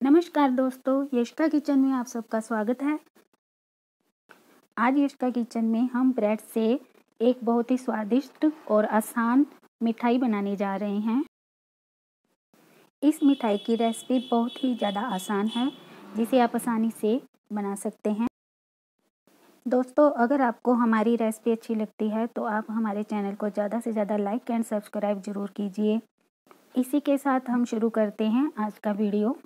नमस्कार दोस्तों, यशका किचन में आप सबका स्वागत है। आज यशका किचन में हम ब्रेड से एक बहुत ही स्वादिष्ट और आसान मिठाई बनाने जा रहे हैं। इस मिठाई की रेसिपी बहुत ही ज़्यादा आसान है, जिसे आप आसानी से बना सकते हैं। दोस्तों, अगर आपको हमारी रेसिपी अच्छी लगती है तो आप हमारे चैनल को ज़्यादा से ज़्यादा लाइक एंड सब्सक्राइब ज़रूर कीजिए। इसी के साथ हम शुरू करते हैं आज का वीडियो।